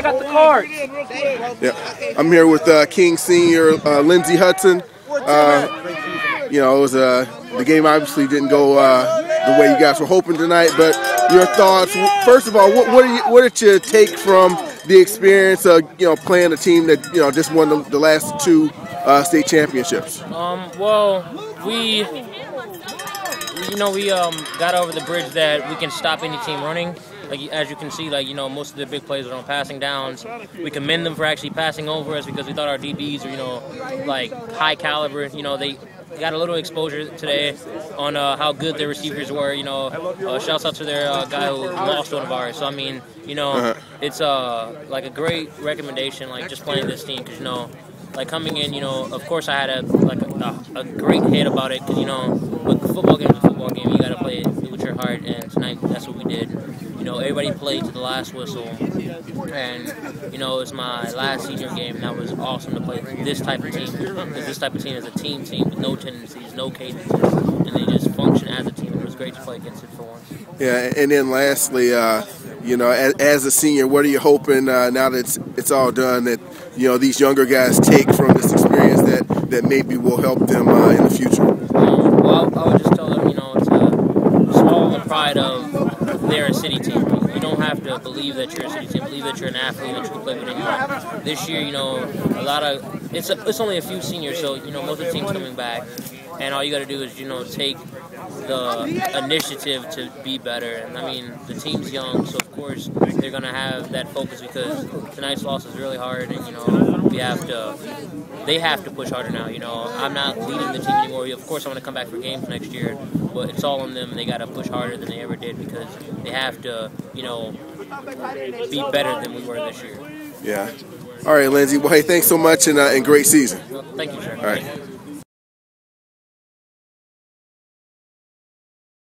I got the card. Yeah, I'm here with uh, King Senior uh, Linzy Hudson. Uh, you know, it was uh, the game obviously didn't go uh, the way you guys were hoping tonight, but your thoughts. First of all, what what, you, what did you take from the experience of you know playing a team that you know just won the, the last two uh, state championships? Um, well, we you know we um, got over the bridge that we can stop any team running like as you can see, like you know, most of the big plays are on passing downs. We commend them for actually passing over us because we thought our DBs are you know like high caliber. You know, they got a little exposure today on uh, how good their receivers were. You know, uh, shouts out to their uh, guy who lost one of ours. So I mean, you know, uh-huh. it's uh like a great recommendation. Like just playing this team because you know. Like coming in, you know, of course I had a like a, a great hit about it because you know, with football game a football game. You got to play it with your heart, and tonight that's what we did you know, everybody played to the last whistle. And, you know, it's my last senior game, and that was awesome to play this type of team. This type of team is a team team with no tendencies, no cadences, and they just function as a team. It was great to play against it for once. Yeah, and then lastly, uh, you know, as, as, a senior, what are you hoping uh, now that it's, it's all done that, you know, these younger guys take from this experience that, that maybe will help them uh, in the future? Um, well, I would just tell them, you know, it's a small the pride of they're a city team. You don't have to believe that you're a city team. Believe that you're an athlete that you can play with anyone. This year, you know, a lot of it's a, it's only a few seniors, so you know most of the team's coming back, and all you got to do is you know take the initiative to be better. And I mean, the team's young, so of course they're gonna have that focus because tonight's loss is really hard, and you know we have to. They have to push harder now. You know, I'm not leading the team anymore. Of course, I'm gonna come back for games next year, but it's all on them. They got to push harder than they ever did because they have to, you know, be better than we were this year. Yeah. All right, Linzy. Well, hey, thanks so much and, uh, and great season. Well, thank you, sir. All right.